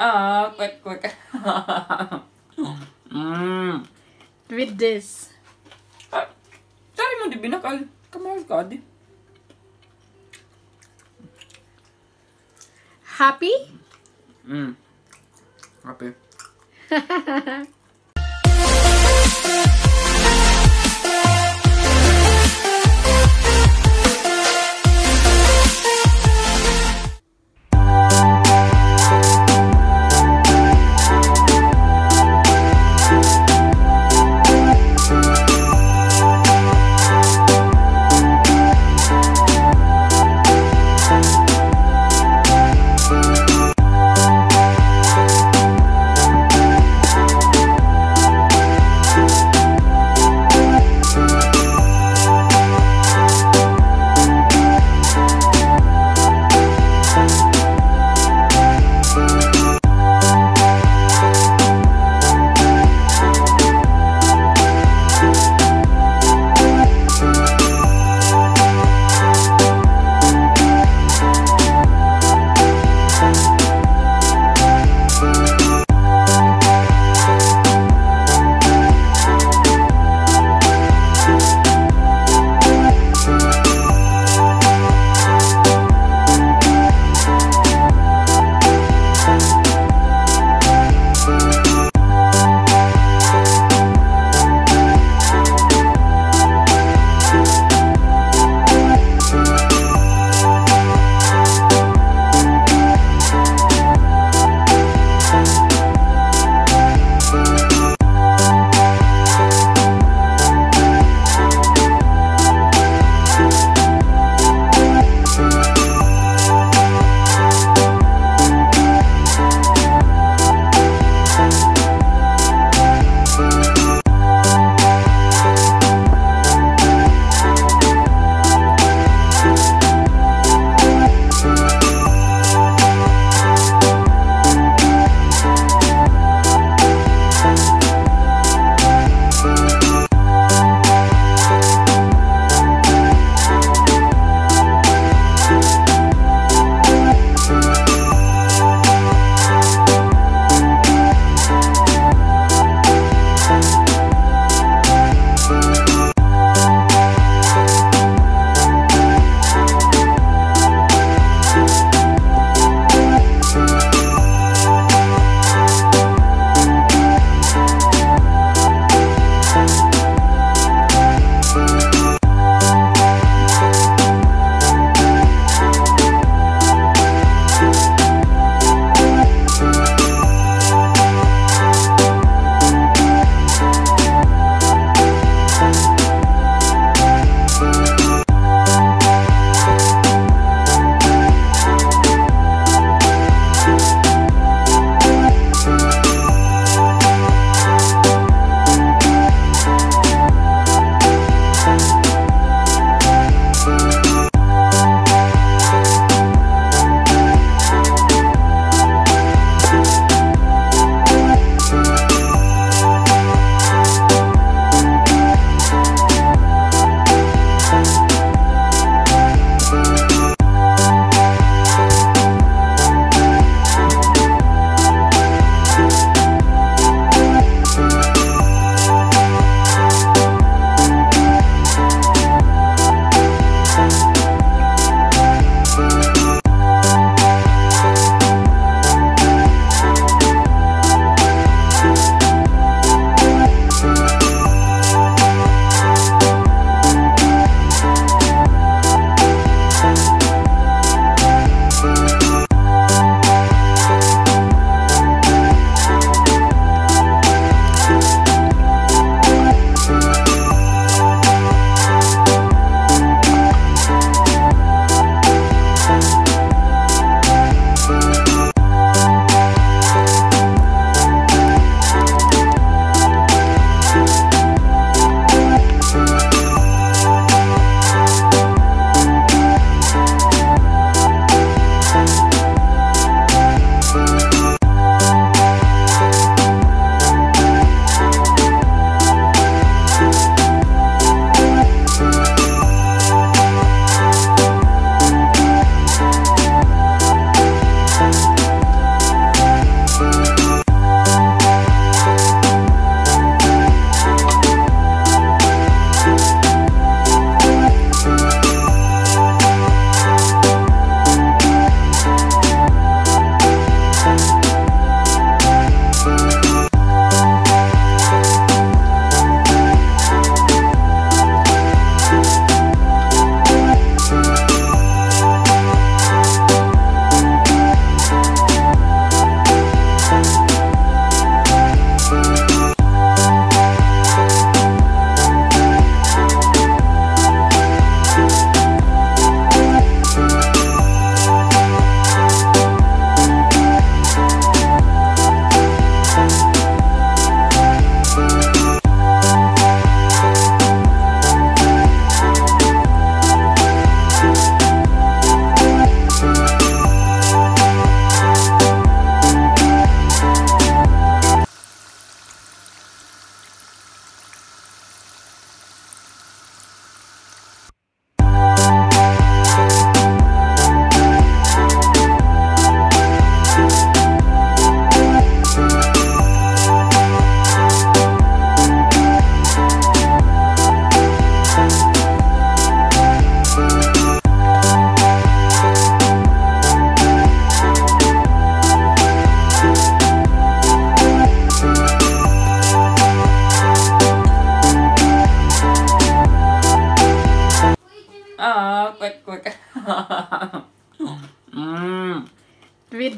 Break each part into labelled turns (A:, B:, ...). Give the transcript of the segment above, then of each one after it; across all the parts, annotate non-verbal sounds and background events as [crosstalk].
A: Ah, quick, quick. [laughs] mm.
B: With this.
A: Ah, Sorry mo, di binakal. Kamahal ka, di.
B: Happy?
A: Mm. Happy. [laughs]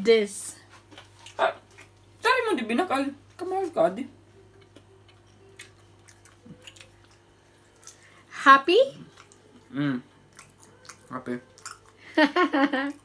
B: this.
A: Ah, mo di binakal. Kamahal ka di.
B: Happy?
A: Mm. Happy. [laughs]